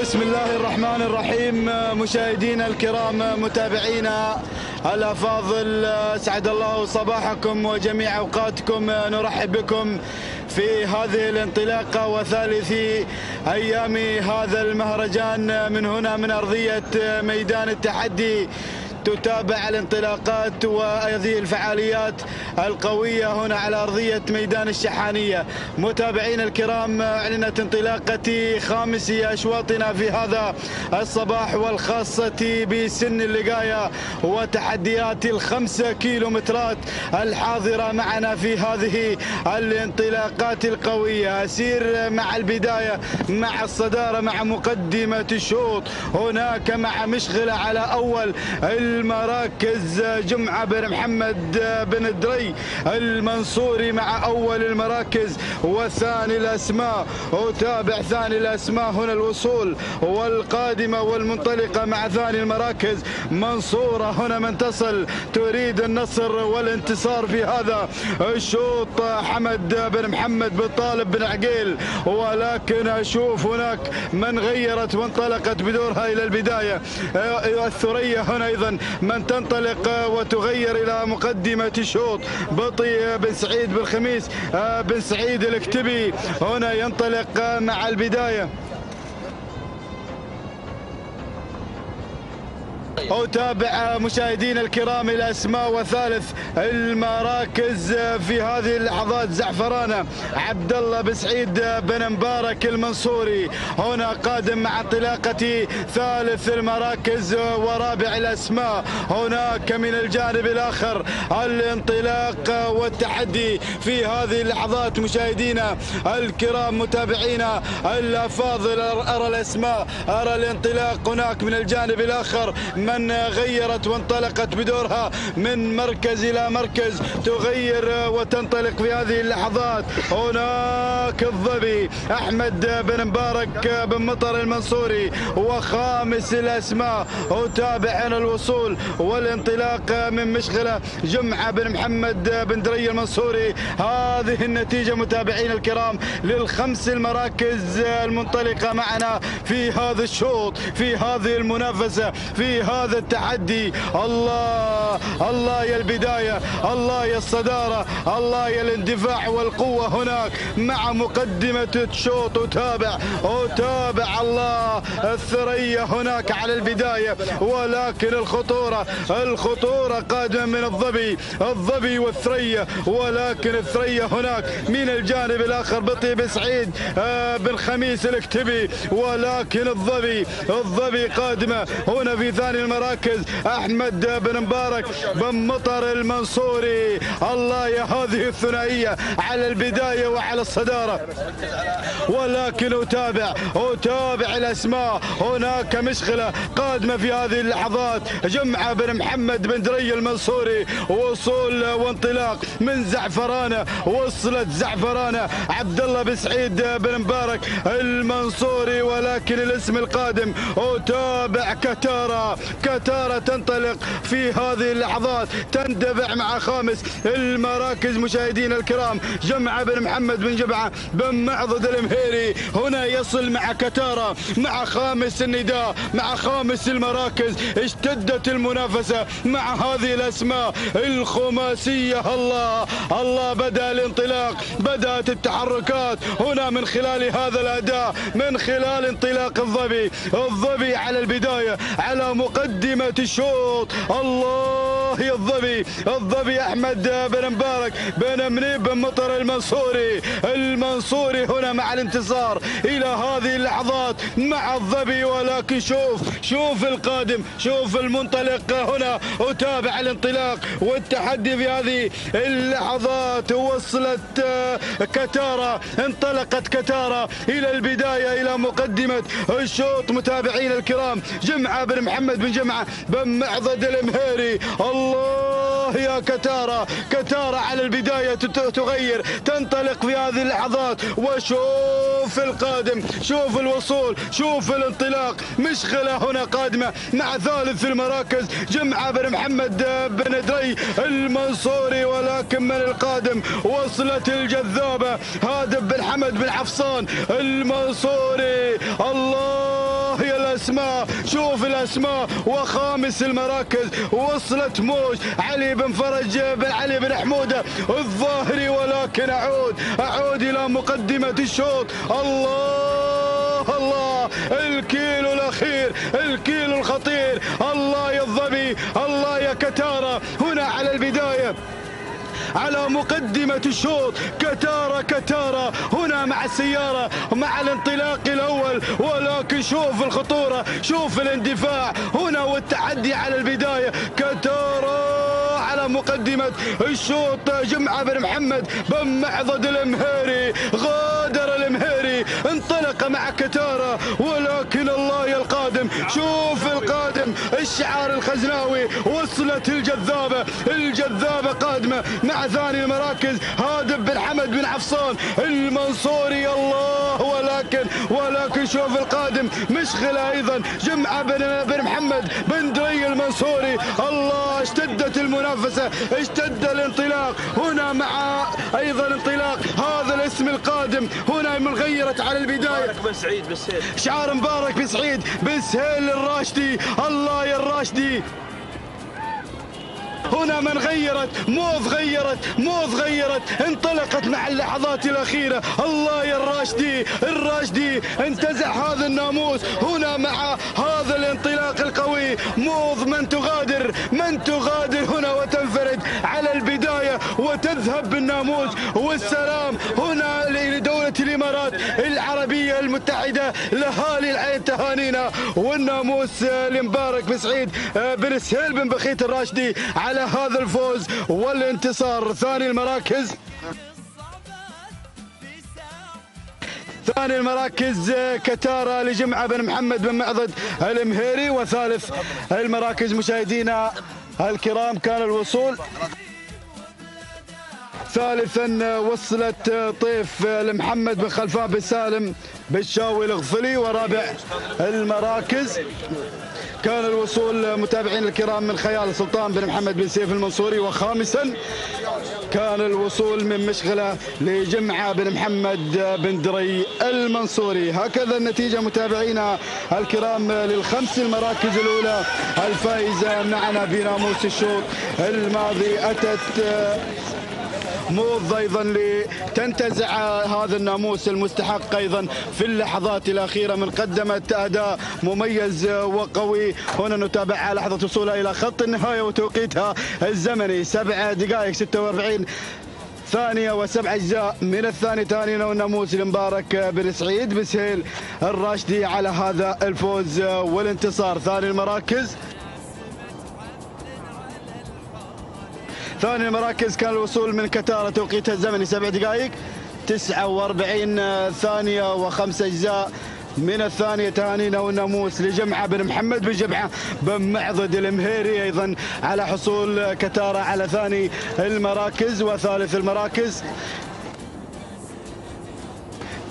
بسم الله الرحمن الرحيم مشاهدينا الكرام متابعينا الأفاضل أسعد الله صباحكم وجميع أوقاتكم نرحب بكم في هذه الانطلاقة وثالث أيام هذا المهرجان. من هنا من أرضية ميدان التحدي تتابع الانطلاقات وهذه الفعاليات. القوية هنا على أرضية ميدان الشحانية. متابعين الكرام أعلنت انطلاقة خامس أشواطنا في هذا الصباح والخاصة بسن اللقاية وتحديات الخمسة كيلومترات الحاضرة معنا في هذه الانطلاقات القوية. أسير مع البداية مع الصدارة مع مقدمة الشوط. هناك مع مشغلة على أول المراكز جمعة بن محمد بن المنصوري مع أول المراكز وثاني الأسماء وتابع ثاني الأسماء هنا الوصول والقادمة والمنطلقة مع ثاني المراكز. منصورة هنا من تصل تريد النصر والانتصار في هذا الشوط. حمد بن محمد بن طالب بن عقيل ولكن أشوف هناك من غيرت وانطلقت بدورها إلى البداية. الثريا هنا أيضا من تنطلق وتغير إلى مقدمة الشوط بطي بن سعيد بن خميس بن سعيد الاكتبي هنا ينطلق مع البداية. أتابع مشاهدينا الكرام الأسماء وثالث المراكز في هذه اللحظات. زعفرانة عبد الله بن سعيد بن مبارك المنصوري هنا قادم مع انطلاقة ثالث المراكز ورابع الأسماء. هناك من الجانب الآخر الانطلاق والتحدي في هذه اللحظات. مشاهدينا الكرام متابعينا الأفاضل أرى الأسماء أرى الانطلاق. هناك من الجانب الآخر من غيرت وانطلقت بدورها من مركز إلى مركز تغير وتنطلق في هذه اللحظات. هناك الظبي أحمد بن مبارك بن مطر المنصوري وخامس الأسماء. وتابع الوصول والانطلاق من مشغلة جمعة بن محمد بن دري المنصوري. هذه النتيجة متابعين الكرام للخمس المراكز المنطلقة معنا في هذا الشوط في هذه المنافسة في هذا هذا التحدي. الله الله يا البداية الله يا الصدارة الله يا الاندفاع والقوة هناك مع مقدمة الشوط وتابع وتابع الله الثريا هناك على البداية. ولكن الخطورة الخطورة قادمة من الظبي الظبي والثريا. ولكن الثريا هناك من الجانب الآخر بطي بن سعيد بن خميس الاكتبي. ولكن الظبي الظبي قادمة. هنا في ثاني المراكز أحمد بن مبارك بن مطر المنصوري. الله يا هذه الثنائية على البداية وعلى الصدارة. ولكن أتابع أتابع الأسماء. هناك مشغلة قادمة في هذه اللحظات. جمعه بن محمد بن دري المنصوري. وصول وانطلاق من زعفرانة. وصلت زعفرانة عبد الله بن سعيد بن مبارك المنصوري. ولكن الاسم القادم أتابع كتارة. كتارة تنطلق في هذه اللحظات. تندفع مع خامس المراكز مشاهدينا الكرام. جمعة بن محمد بن جبعة بن معضد المهيري هنا يصل مع كتارة مع خامس النداء مع خامس المراكز. اشتدت المنافسة مع هذه الأسماء الخماسية. الله الله بدأ الانطلاق بدأت التحركات. هنا من خلال هذا الأداء من خلال انطلاق الظبي. الظبي على البداية على مقدمة مقدمة الشوط. الله! يا الظبي الظبي أحمد بن مبارك بن منيب بن مطر المنصوري المنصوري هنا مع الانتصار إلى هذه اللحظات مع الظبي. ولكن شوف شوف القادم شوف المنطلق هنا وتابع الانطلاق والتحدي في هذه اللحظات. وصلت كتارة انطلقت كتارة إلى البداية إلى مقدمة الشوط. متابعين الكرام جمعة بن محمد بن جمعة بن معضد المهيري. الله يا كتارة. كتارة على البداية تغير تنطلق في هذه اللحظات. وشوف القادم شوف الوصول شوف الانطلاق. مشغلة هنا قادمة مع ثالث المراكز جمعة بن محمد بن دري المنصوري. ولكن من القادم؟ وصلت الجذابة. هادب بن حمد بن حفصان المنصوري. الله وهي الأسماء. شوف الأسماء. وخامس المراكز. وصلت موج. علي بن فرج بن علي بن حمودة. الظاهري ولكن أعود. أعود إلى مقدمة الشوط. الله الله. الكيلو الأخير. الكيلو الخطير. الله يا الظبي. الله يا كتارة. هنا على البداية. على مقدمة الشوط. كتارة كتارة. السيارة مع الانطلاق الأول. ولكن شوف الخطورة شوف الاندفاع. هنا والتحدي على البداية. كتارة على مقدمة الشوط. جمعة بن محمد بن معضد المهيري غادر المهيري انطلق مع كتارة ولكن الله يا القادم. شوف الشعار الخزناوي وصلت الجذابة الجذابة قادمة مع ثاني المراكز هادب بن حمد بن عفصان المنصوري الله ولكن ولكن شوف القادم مشغلة أيضا جمعة بن بن محمد بن دري المنصوري الله اشتدت المنافسة اشتد الانطلاق هنا مع أيضا انطلاق هذا الاسم القادم هنا من غيرت على البداية. بن سعيد بسهيل شعار مبارك بسعيد بسهيل الراشدي الله يا الراشدي. هنا من غيرت موظ غيرت موظ غيرت انطلقت مع اللحظات الأخيرة. الله يا الراشدي الراشدي انتزع هذا الناموس. هنا مع هذا الانطلاق القوي موظ من تغادر من تغادر هنا وتنفرد على البداية وتذهب بالناموس. والسلام هنا لدولة الإمارات العربية المتحدة لهالي العين تهانينا. والناموس لمبارك بسعيد بن سهيل بن بخيت الراشدي على هذا الفوز والانتصار. ثاني المراكز. ثاني المراكز كتارة لجمعة بن محمد بن معضد المهيري. وثالث المراكز مشاهدينا الكرام كان الوصول. ثالثا وصلت طيف لمحمد بن خلفان بن سالم بالشاوي الغفلي ورابع المراكز. كان الوصول متابعين الكرام من خيال سلطان بن محمد بن سيف المنصوري. وخامسا كان الوصول من مشغلة لجمعة بن محمد بن دري المنصوري. هكذا النتيجة متابعينا الكرام للخمس المراكز الأولى. الفائزة معنا بناموس الشوط. الماضي أتت موظ أيضا لتنتزع هذا الناموس المستحق أيضا في اللحظات الأخيرة من قدمت أداء مميز وقوي. هنا نتابعها لحظة وصولها إلى خط النهاية وتوقيتها الزمني. سبع دقائق 46 ثانية وسبع أجزاء من الثاني تانينا والناموس المبارك بن سعيد بسهيل الراشدي على هذا الفوز والانتصار. ثاني المراكز ثاني المراكز كان الوصول من كتارة توقيتها الزمني سبع دقائق. 49 ثانية وخمس أجزاء. من الثانية تهانينا والناموس لجمعة بن محمد بن جمعة بن معضد المهيري أيضا على حصول كتارة على ثاني المراكز وثالث المراكز.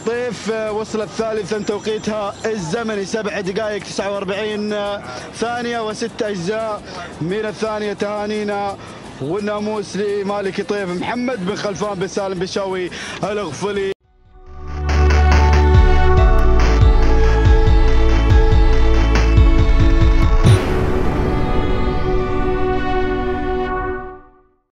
طيف وصلت ثالثا توقيتها الزمني سبع دقائق 49 ثانية وست أجزاء. من الثانية تهانينا والناموس لمالك طيف محمد بن خلفان بن سالم بن شاوي الغفلي